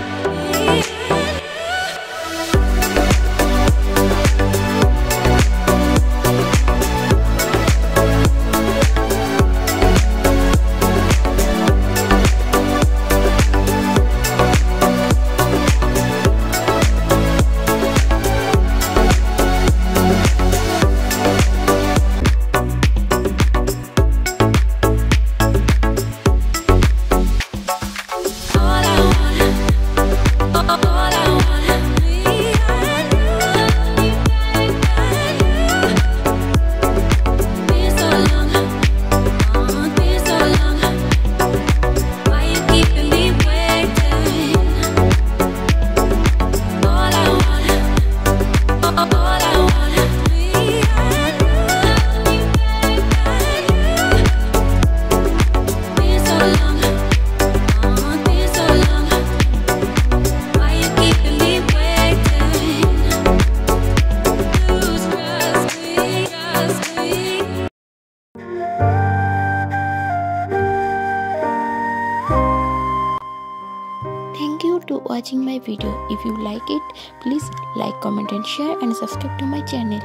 You. Watching my video. If you like it please like comment and share and subscribe to my channel